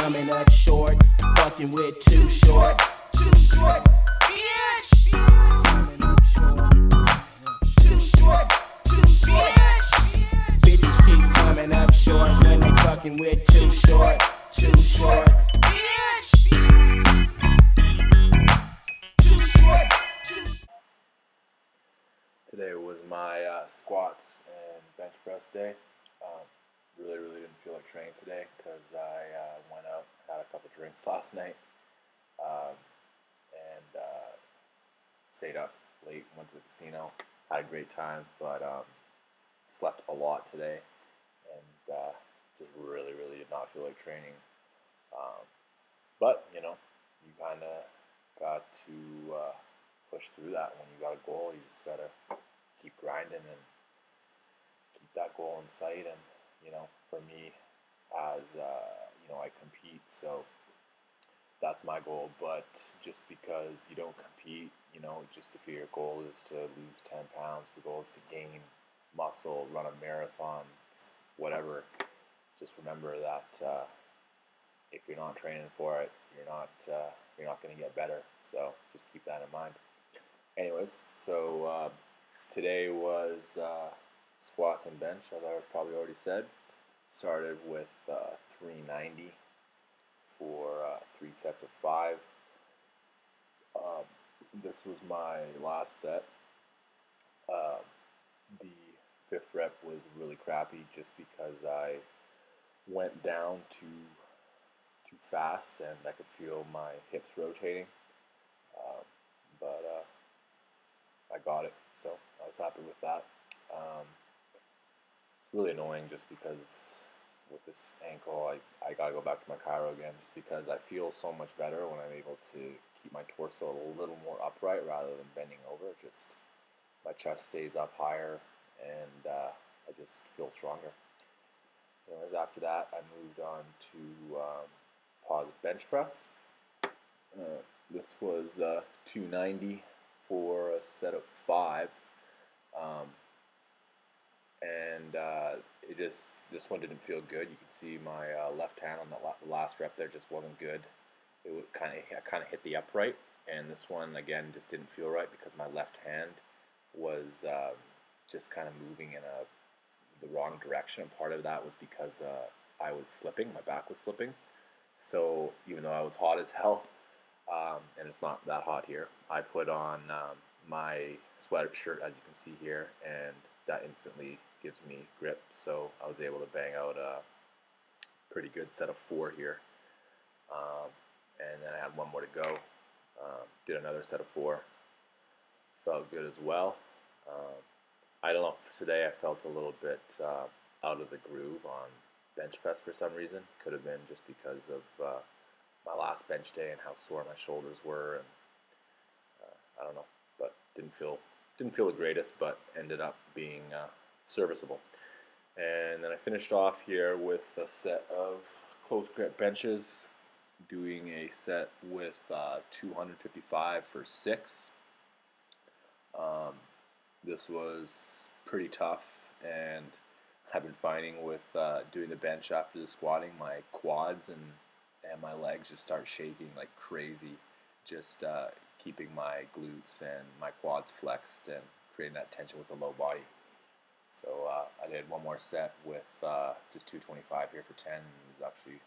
coming up short. Fucking with too short. Too short. Bitch. Short. Too short. Too short. Bitches keep coming up short when they fucking with too short. Too short. Bitch. Too short. Too Today was my uh, squats and bench press day. Really, really didn't feel like training today because I uh, went out, had a couple drinks last night, um, and uh, stayed up late, went to the casino, had a great time, but um, slept a lot today, and uh, just really, really did not feel like training. Um, but you know, you kind of got to uh, push through that when you got a goal. You just gotta keep grinding and keep that goal in sight. And you know, for me, as uh, you know, I compete, so that's my goal. But just because you don't compete, you know, just if your goal is to lose ten pounds, if your goal is to gain muscle, run a marathon, whatever, just remember that uh, if you're not training for it, you're not uh, you're not going to get better. So just keep that in mind. Anyways, so uh, today was uh, squats and bench, as I probably already said. Started with uh, 390 for uh, three sets of five. Um, this was my last set. Um the fifth rep was really crappy just because I went down too too fast and I could feel my hips rotating. Um, but uh, I got it, so I was happy with that. Um, it's really annoying just because with this ankle, I, I gotta go back to my chiro again just because I feel so much better when I'm able to keep my torso a little more upright rather than bending over. Just my chest stays up higher and uh, I just feel stronger. Anyways, after that, I moved on to um, pause bench press. Uh, this was uh, 290 for a set of five. Um, and uh, it just, this one didn't feel good. You can see my uh, left hand on the last rep there just wasn't good. It kind of, I kind of hit the upright. And this one, again, just didn't feel right because my left hand was um, just kind of moving in a the wrong direction. And part of that was because uh, I was slipping, my back was slipping. So even though I was hot as hell, um, and it's not that hot here, I put on um, my sweatshirt, as you can see here, and that instantly gives me grip. So I was able to bang out a pretty good set of four here. Um, and then I had one more to go. Um, did another set of four. Felt good as well. Um, I don't know. Today I felt a little bit uh, out of the groove on bench press for some reason. Could have been just because of uh, my last bench day and how sore my shoulders were, and uh, I don't know. But didn't feel didn't feel the greatest, but ended up being uh, serviceable. And then I finished off here with a set of close grip benches, doing a set with uh, 255 for six. Um, this was pretty tough, and I've been finding with uh, doing the bench after the squatting, my quads and and my legs just start shaking like crazy, just uh, keeping my glutes and my quads flexed and creating that tension with the low body. So uh, I did one more set with uh, just 225 here for 10. It was actually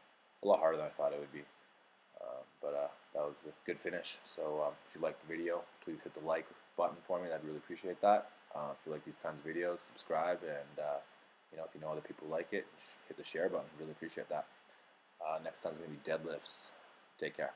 a lot harder than I thought it would be. Uh, but that was a good finish. So um, if you liked the video, please hit the like button for me. I'd really appreciate that. Uh, if you like these kinds of videos, subscribe, and uh, you know if you know other people like it, hit the share button. Really appreciate that. Uh, next time's gonna be deadlifts. Take care.